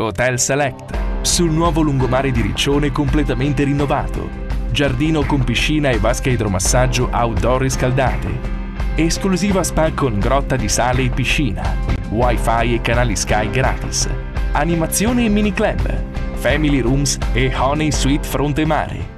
Hotel Select, sul nuovo lungomare di Riccione completamente rinnovato. Giardino con piscina e vasca idromassaggio outdoor riscaldate. Esclusiva spa con grotta di sale e piscina. Wi-Fi e canali Sky gratis. Animazione e mini club. Family rooms e Honey Suite Fronte Mare.